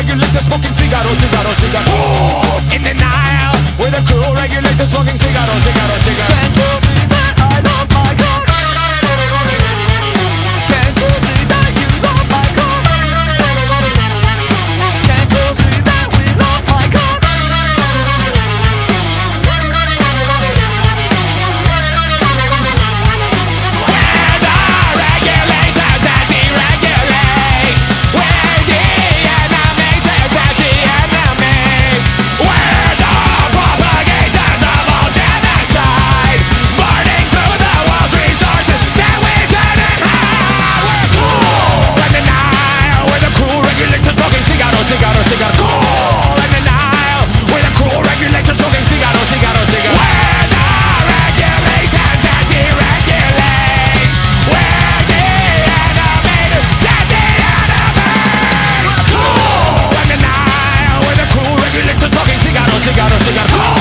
regulator smoking cigaros, cigaros, cigaros. In denial, with a cool regulator smoking cigaros, cigaros. cool in the With the cool regulators smoking cigaros, cigaros, cigaros We're the regulators that deregulate. We're the innovators that deanimate cool in the With the cool regulators smoking cigaros, cigaros, cigaros